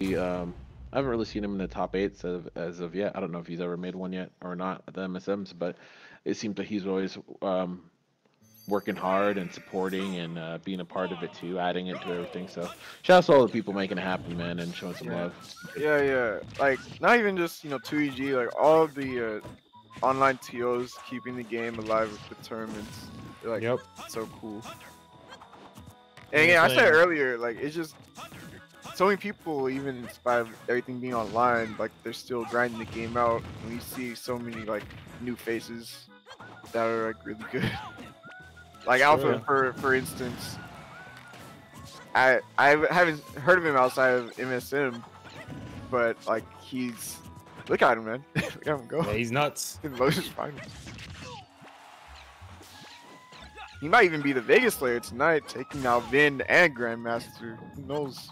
Um, I haven't really seen him in the top eight as of, as of yet. I don't know if he's ever made one yet or not at the MSMs, but it seems like he's always um, working hard and supporting and uh, being a part of it too, adding it to everything. So shout out to all the people making it happen, man, and showing some Yeah. love. Yeah, yeah. Like not even just you know 2GG, like all of the uh, online TOs keeping the game alive with the tournaments. They're like Yep. so cool. And yeah, I said earlier, like it's just so many people, even in spite of everything being online, like they're still grinding the game out. And we see so many like new faces that are like really good. like Alpha, for for instance. I I haven't heard of him outside of MSM, but like he's look at him, man. look at him go Yeah, he's nuts. in Losers Finals. He might even be the Vegas Slayer tonight, taking out Vin and Grandmaster. Who knows?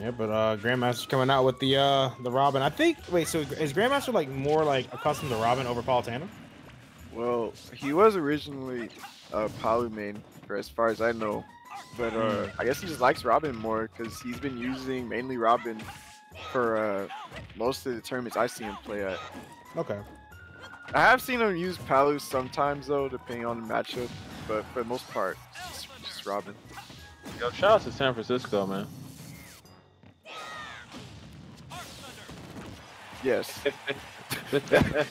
Yeah, but uh Grandmaster's coming out with the uh the Robin. I think wait, so is Grandmaster like more like accustomed to Robin over Palutena? Well, he was originally a Palu main, for as far as I know. But uh, I guess he just likes Robin more because he's been using mainly Robin for uh, most of the tournaments I see him play at. Okay. I have seen him use Palu sometimes though, depending on the matchup. But for the most part, just, just Robin. Yo, shout out to San Francisco, man. Yes.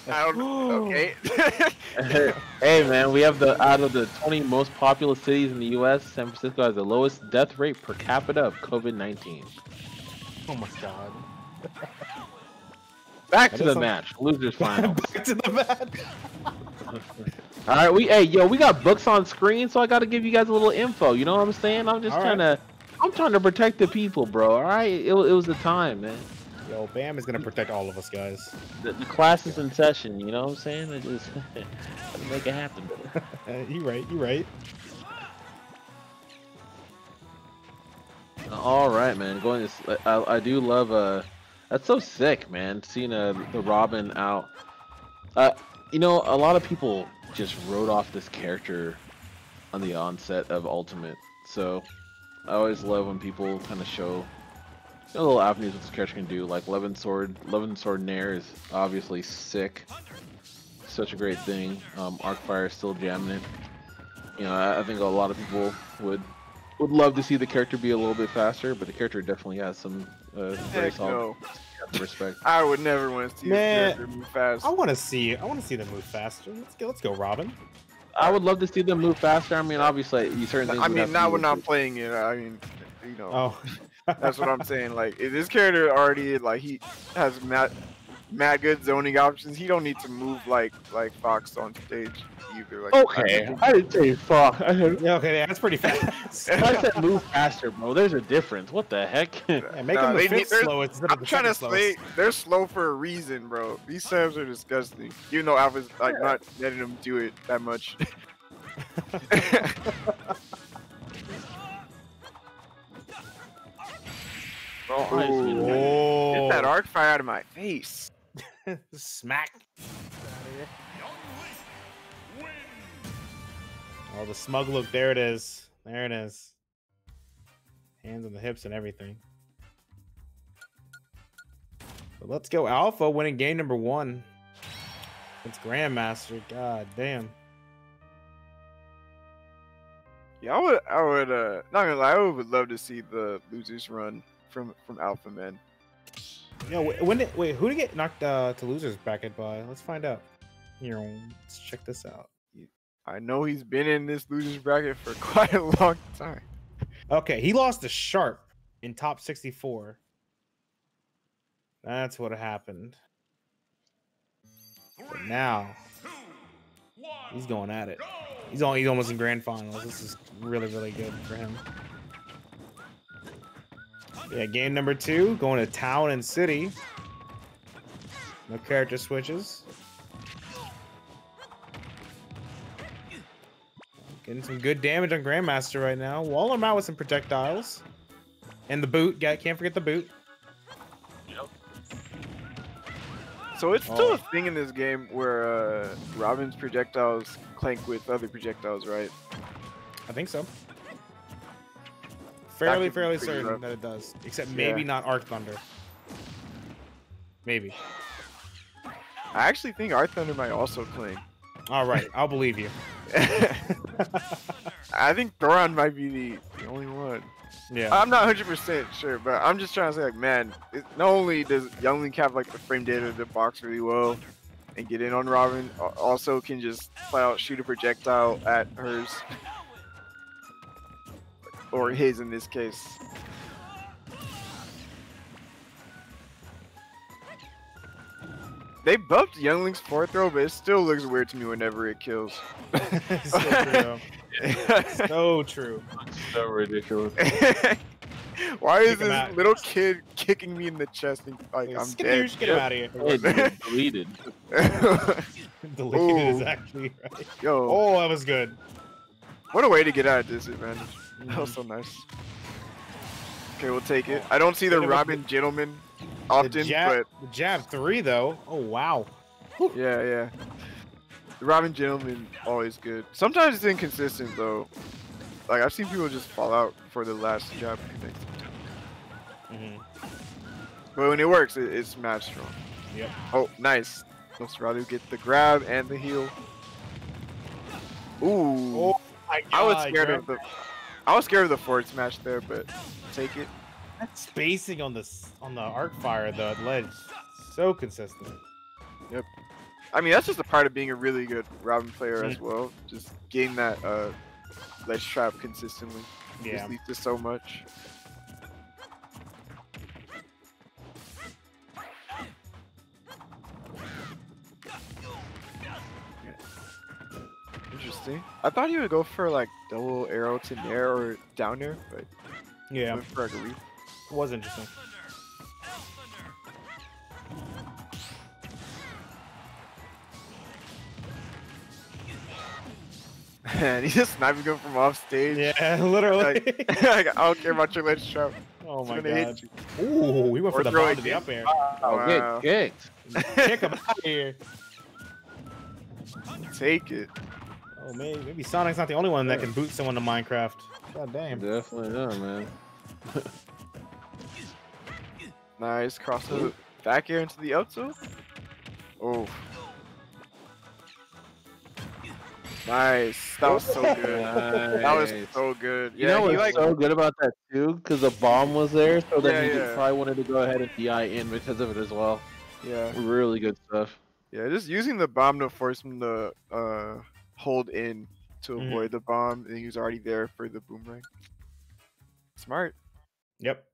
I don't. Okay. hey man, we have the out of the 20 most populous cities in the U.S., San Francisco has the lowest death rate per capita of COVID-19. Oh my god. Back That to the match, losers final. Back to the match. All right, we hey yo, we got books on screen, so I got to give you guys a little info. You know what I'm saying? I'm just All trying to, I'm trying to protect the people, bro. All right, it, it was the time, man. Yo, Bam is gonna protect all of us guys. The, the class is in session. You know what I'm saying? I just make it happen. Uh, you right, you right. All right, man. Going to, I, I do love uh that's so sick, man. Seeing uh, the Robin out. Uh, you know, a lot of people just wrote off this character on the onset of Ultimate. So I always love when people kind of show little avenues what this character can do. Like Levin Sword, Levin Sword Nair is obviously sick. Such a great thing. Um, Arcfire is still jamming it. You know, I, I think a lot of people would would love to see the character be a little bit faster, but the character definitely has some uh, very Heck solid no. respect. I would never want to see Man, this character move fast. I want to see. I want to see them move faster. Let's go. Let's go, Robin. I would love to see them move faster. I mean, obviously, you certain things. I mean, have to now do we're not it. playing it. I mean, you know, Oh, that's what I'm saying. Like, if this character already like he has mad, mad good zoning options, he don't need to move like like Fox on stage either. Like, Okay, I didn't say fuck. I said, yeah. Okay, that's pretty fast. I said move faster, bro. There's a difference. What the heck? Yeah, make Nah, them they the need- fifth they're- slowest of I'm the trying to second say they're slow for a reason, bro. These Sabs are disgusting. Even though Alpha's like not letting them do it that much. Oh, Get that arc fire out of my face. smack. Oh, the smug look. There it is. There it is. Hands on the hips and everything. But let's go Alpha winning game number one. It's Grandmaster. God damn. Yeah, I would, I would, uh, not gonna lie, I would love to see the losers run from from Alpha Men. Yo, wh- when did wait? Who did get knocked uh, to losers bracket by? Let's find out. Here, let's check this out. I know he's been in this losers bracket for quite a long time. Okay, he lost to Sharp in top 64. That's what happened. But now he's going at it. He's on. He's almost in grand finals. This is really, really good for him. Yeah, game number two, going to town and city. No character switches. Getting some good damage on Grandmaster right now. Wall him out with some projectiles. And the boot. Got- Can't forget the boot. Yep. So it's still Oh. a thing in this game where uh, Robin's projectiles clank with other projectiles, right? I think so. Fairly, fairly certain rough. that it does. Except maybe Yeah. not Arc Thunder. Maybe. I actually think Arc Thunder might also cling. All right, I'll believe you. I think Thoron might be the, the only one. yeah. I'm not 100% sure, but I'm just trying to say, like, man, it, not only does Young Link have like the frame data to box really well and get in on Robin, also can just flat out shoot a projectile at hers. Or his in this case. They buffed Young Link's fourth throw, but it still looks weird to me whenever it kills. so true. So true. So ridiculous. Why is Kick this little kid kicking me in the chest and like I'm Skip dead? Get him out of here. Oh, hey, deleted. Deleted is actually right. Yo, Oh, that was good. what a way to get out of disadvantage. That was so nice. Okay, we'll take it. I don't see the Hit him with Robin gentleman The often, but... the jab three though. Oh wow. but yeah, yeah. The Robin gentleman always good. Sometimes it's inconsistent though. Like I've seen people just fall out for the last jab connect. hmm But when it works, it, it's mad strong. Yep. Oh, nice. Nosferatu get the grab and the heal. Ooh. Oh my god. I was scared of the I was scared of the forward smash there, but take it. that spacing on the on the arc fire at ledge. So consistent. Yep. I mean, that's just a part of being a really good Robin player Mm. as well. Just getting that uh ledge trap consistently. Yeah. Just leads to so much. Interesting. I thought he would go for like double arrow to nair or down air, but Yeah. went for like a reef. It was interesting. And he's just sniping him from off stage. Yeah, literally. Like, like, I don't care about your ledge trap. oh It's my gonna hit god. you. Ooh, we went Or for the throw bomb to the up air. Oh, Wow. good, kicked. Kick him out of here. Take it. Oh man, maybe Sonic's not the only one that can boot someone to Minecraft. God damn. Definitely not, man. Nice. Cross the back air into the up tilt. Oh. Nice. That was so good. That was so good. You Yeah, know he what's like so good about that too? Because the bomb was there, so that Yeah, he yeah. probably wanted to go ahead and DI in because of it as well. yeah, Really good stuff. yeah, just using the bomb to force him to uh hold in to Mhm. avoid the bomb, and he was already there for the boomerang. Smart. Yep.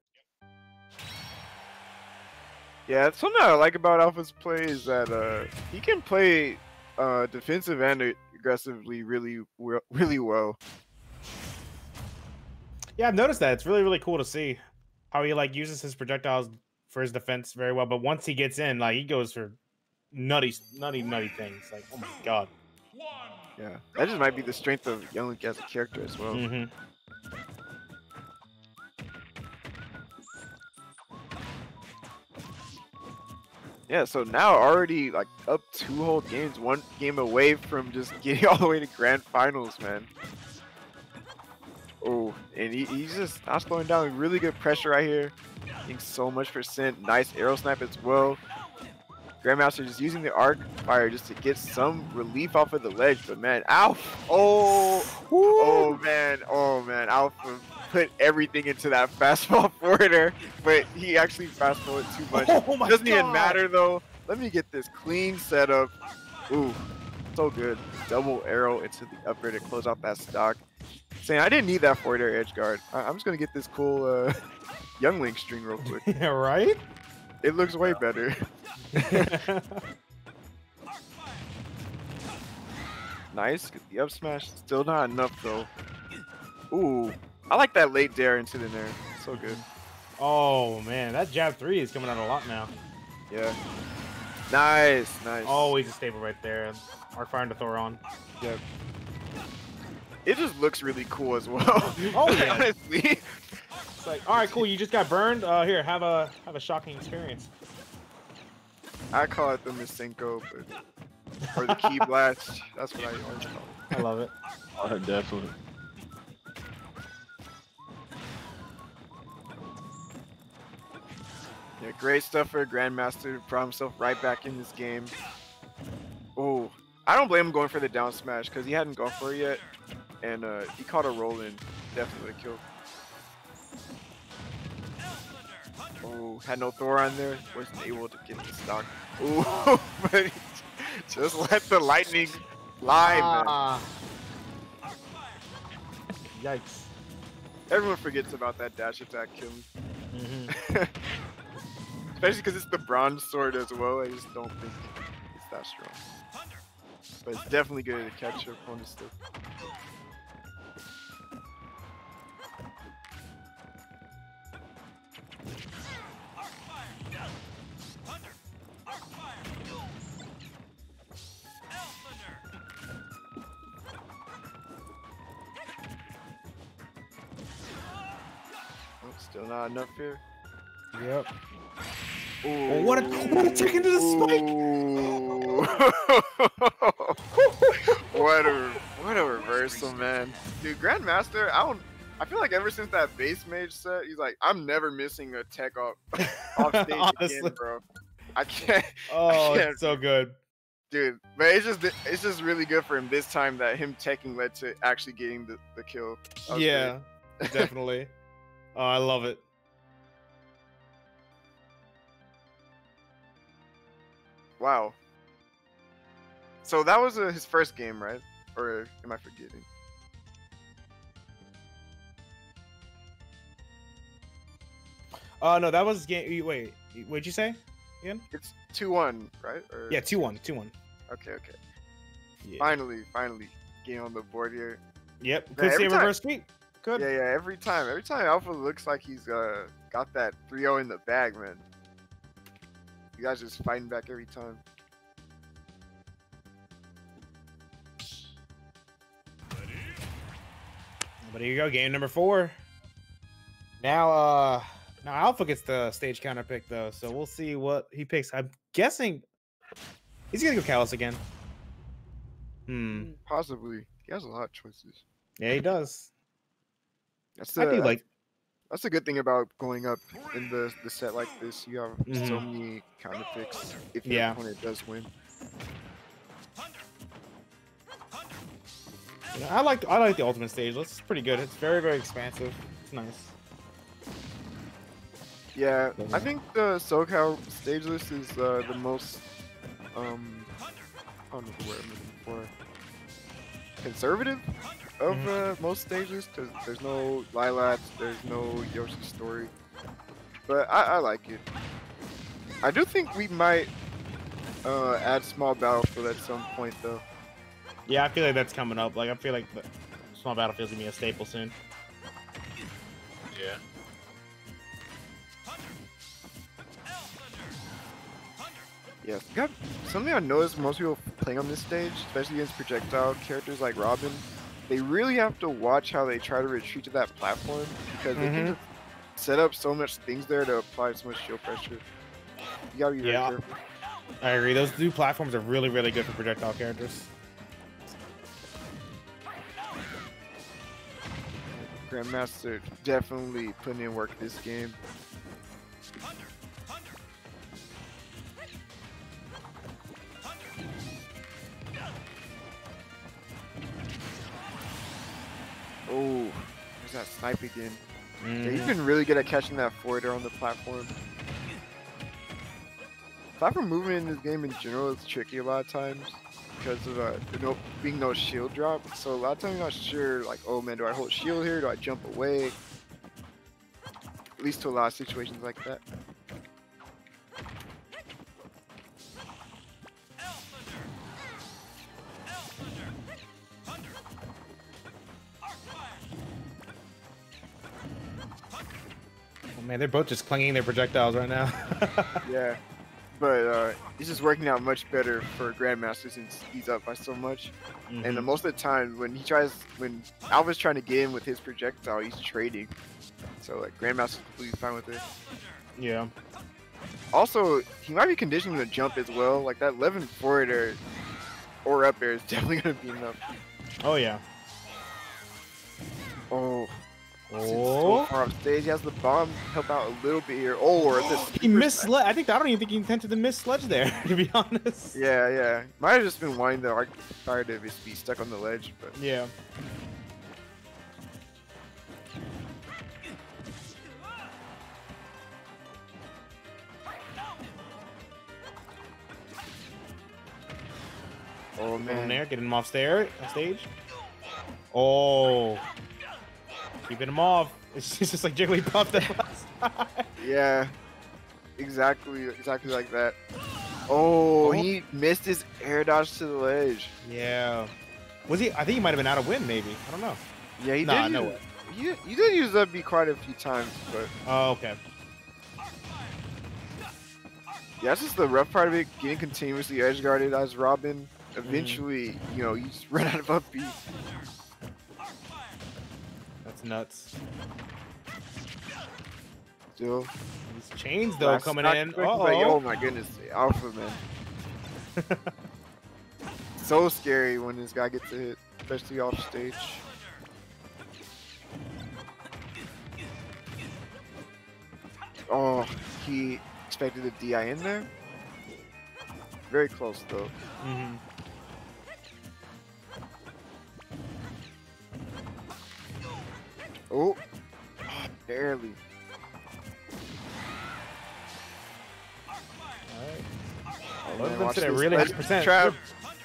Yeah, it's something I like about Alpha's play is that uh he can play uh defensive and aggressively really well, really well. Yeah, I've noticed that. It's really, really cool to see how he like uses his projectiles for his defense very well. But once he gets in, like he goes for nutty, nutty, nutty things. Like, oh my god. Yeah, that just might be the strength of Young Link as a character as well. hmm Yeah, so now already like up two whole games, one game away from just getting all the way to grand finals, man. Oh, and he, he's just not slowing down. Really good pressure right here. Getting so much percent. Nice arrow snipe as well. Grandmaster just using the arc fire just to get some relief off of the ledge. But man, Alpha. Oh, oh man, oh man. Alpha put everything into that fastball forward air, but he actually fastballed it too much. Oh my Doesn't even matter though. Let me get this clean setup. Ooh, so good. Double arrow into the upper to close out that stock. Saying I didn't need that forward air edge guard. I- I'm just gonna get this cool uh, Young Link string real quick. yeah, right. It looks way better. nice. Get the up smash. Still not enough though. Ooh, I like that late dare into the nair. So good. oh man, that jab three is coming out a lot now. Yeah. Nice, nice. Always a staple right there. Arc fire into Thoron. Yep. It just looks really cool as well. Oh, yeah. Honestly. It's like, all right, cool. You just got burned. Uh, here, have a have a shocking experience. I call it the Masenko, but, or the Ki Blast. That's what I always call it. I love it. Oh, definitely. Yeah, great stuff for a Grandmaster to put himself right back in this game. Oh, I don't blame him going for the down smash because he hadn't gone for it yet. And uh, he caught a roll in. Definitely kill kill. Oh, had no Thoron there. Wasn't able to get the stock. Oh, but he just let the lightning fly, man. Ah. Yikes. Everyone forgets about that dash attack kill. Mhm. Especially because it's the bronze sword as well. I just don't think it's that strong. But it's definitely good to catch your opponent's stuff. Still not enough here. Yep. Ooh. what a- what a chicken to the spike! what a what a reversal, man. Dude, Grandmaster, I don't. I feel like ever since that base mage set, he's like, I'm never missing a tech off off stage again, bro. I can't, Oh, can't- it's so good. dude. But it's just it's just really good for him this time that him teching led to actually getting the, the kill. Yeah, definitely. Oh, I love it. Wow. So that was uh, his first game, right? Or am I forgetting? Oh no, that was game. Wait, what'd you say? It's two one, right? Or... Yeah, two one, two one. Okay, okay. Yeah. Finally, finally, getting on the board here. Yep. Could see every a time- reverse sweep. Good. Yeah, yeah. Every time, every time Alpha looks like he's uh got that 3-0 in the bag, man. You guys just fighting back every time. But here you go, game number four. Now, uh, now Alpha gets the stage counter pick though, so we'll see what he picks. I'm guessing he's gonna go Kalos again. Hmm. Possibly. He has a lot of choices. Yeah, he does. That's I the do like. that's the good thing about going up in the the set like this. You have so Mhm. many counter picks if your Yeah. opponent does win. I like. I like the ultimate stage. It's pretty good. It's very, very expansive. It's nice. Yeah, I think the SoCal stage list is uh, the most um I don't know the word I'm looking for. Conservative of Mhm. uh, most stages because there's no Lylats, there's no Yoshi story. But I, I like it. I do think we might uh, add small battlefield at some point though. Yeah, I feel like that's coming up. Like I feel like the small battlefield's gonna be a staple soon. Yeah. Yeah, got something I noticed most people playing on this stage, especially against projectile characters like Robin, they really have to watch how they try to retreat to that platform because they can Mhm. just set up so much things there to apply so much shield pressure. You gotta be very Yeah. careful. I agree. Those two platforms are really, really good for projectile characters. Grandmaster definitely putting in work this game. Oh, there's that snipe again. Yeah, he's been really good at catching that forward air on the platform. Platform movement in this game in general is tricky a lot of times because of uh, no being no shield drop. So a lot of times you're not sure, like, oh man, do I hold shield here? Do I jump away? At least to a lot of situations like that. Man, they're both just clanging their projectiles right now. Yeah, but uh, it's just working out much better for Grandmaster since he's up by so much. And uh, most of the time, when he tries, when Alpha's trying to get in with his projectile, he's trading. So like Grandmaster's completely fine with it. yeah. Also, he might be conditioning to jump as well. Like that 11 forward air or up air is definitely gonna be enough. Oh yeah. Oh, Oh, Oh. Far off stage, he has the bomb help out a little bit here. Oh, or this. He missed. Sledge. I think I don't even think he intended to miss sledge there. To be honest. Yeah, yeah. Might have just been wanting the arc fire to just be stuck on the ledge, but Yeah. oh Man, there, getting him off stair, stage. Oh, keeping him off. It's just like Jigglypuff that last time. Yeah. Exactly, exactly like that. Oh, he missed his air dodge to the ledge. Yeah. Was he? I think he might have been out of wind, Maybe. I don't know. Yeah, he Nah, did. no use, way. You, you did use that B quite a few times, but Oh, okay. yeah, that's just the rough part of it. Getting continuously edge guarded as Robin. Eventually, mm-hmm. you know, you just run out of up B. That's nuts. Still, These chains though last coming in. quick, Uh oh. oh my goodness, Alpha man. so scary when this guy gets a hit, especially off stage. Oh, he expected a DI in there. Very close though. hmm Oh, ah, them watch said it this. really high percent. Trap.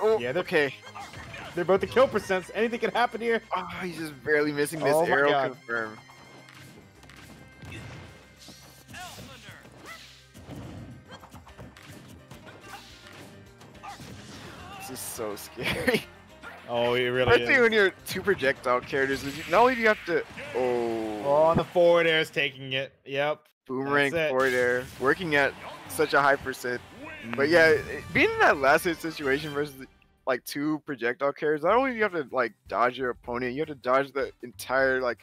Oh, Yeah, they're- okay. They're both the kill percents. Anything can happen here. Oh, he's just barely missing this Oh arrow God. confirm. This is so scary. Oh, it really Especially is. when you're two projectile characters. is you- Not only do you have to, oh, Oh, on the forward air is taking it. Yep. boomerang that's it. forward air, working at such a high percent. But yeah, it- being in that last hit situation versus like two projectile carriers, not only do you have to like dodge your opponent, you have to dodge the entire like